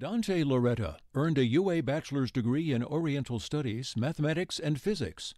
Dante Lauretta earned a UA bachelor's degree in Oriental Studies, Mathematics, and Physics.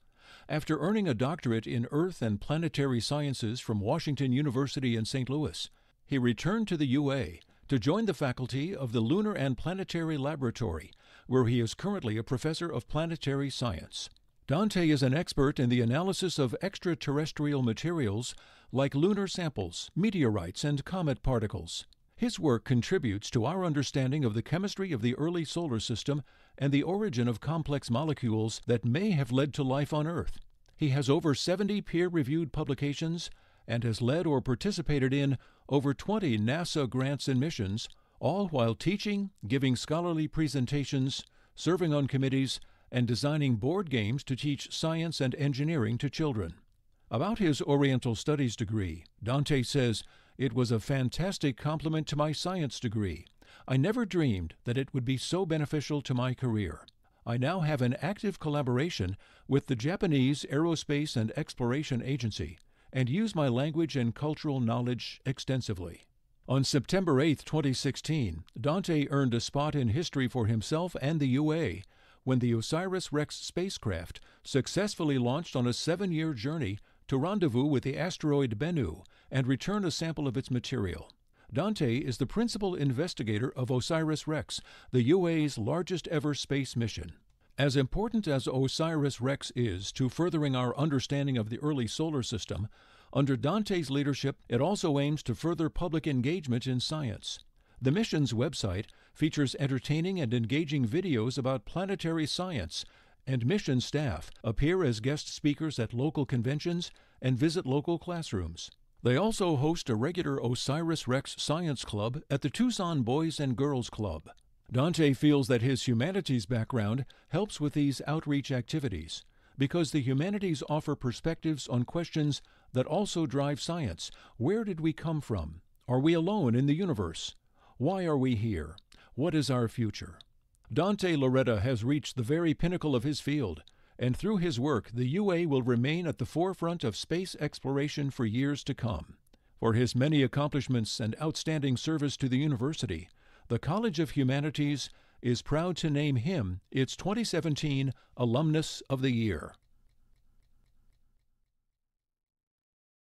After earning a doctorate in Earth and Planetary Sciences from Washington University in St. Louis, he returned to the UA to join the faculty of the Lunar and Planetary Laboratory, where he is currently a professor of planetary science. Dante is an expert in the analysis of extraterrestrial materials like lunar samples, meteorites, and comet particles. His work contributes to our understanding of the chemistry of the early solar system and the origin of complex molecules that may have led to life on Earth. He has over 70 peer reviewed publications and has led or participated in over 20 NASA grants and missions, all while teaching, giving scholarly presentations, serving on committees, and designing board games to teach science and engineering to children. About his Oriental Studies degree, Dante says, It was a fantastic complement to my science degree. I never dreamed that it would be so beneficial to my career. I now have an active collaboration with the Japanese Aerospace and Exploration Agency and use my language and cultural knowledge extensively. On September 8, 2016, Dante earned a spot in history for himself and the UA when the OSIRIS REx spacecraft successfully launched on a seven year journey to rendezvous with the asteroid Bennu and return a sample of its material. Dante is the principal investigator of OSIRIS REx, the UA's largest ever space mission. As important as OSIRIS REx is to furthering our understanding of the early solar system, under Dante's leadership, it also aims to further public engagement in science. The mission's website features entertaining and engaging videos about planetary science and mission staff appear as guest speakers at local conventions and visit local classrooms. They also host a regular OSIRIS REx Science Club at the Tucson Boys and Girls Club. Dante feels that his humanities background helps with these outreach activities because the humanities offer perspectives on questions that also drive science. Where did we come from? Are we alone in the universe? Why are we here? What is our future? Dante Lauretta has reached the very pinnacle of his field, and through his work, the UA will remain at the forefront of space exploration for years to come. For his many accomplishments and outstanding service to the university, the College of Humanities is proud to name him its 2017 Alumnus of the Year.